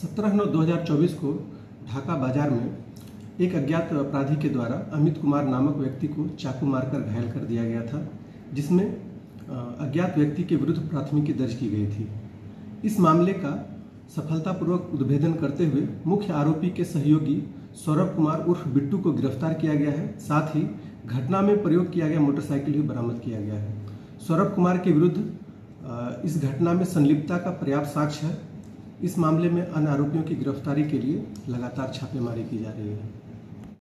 सत्रह नौ 2024 को ढाका बाज़ार में एक अज्ञात अपराधी के द्वारा अमित कुमार नामक व्यक्ति को चाकू मारकर घायल कर दिया गया था, जिसमें अज्ञात व्यक्ति के विरुद्ध प्राथमिकी दर्ज की गई थी। इस मामले का सफलतापूर्वक उद्भेदन करते हुए मुख्य आरोपी के सहयोगी सौरभ कुमार उर्फ़ बिट्टू को गिरफ़्तार किया गया है, साथ ही घटना में प्रयोग किया गया मोटरसाइकिल भी बरामद किया गया है। सौरभ कुमार के विरुद्ध इस घटना में संलिप्तता का पर्याप्त साक्ष्य है इस मामले में अन्य आरोपियों की गिरफ्तारी के लिए लगातार छापेमारी की जा रही है।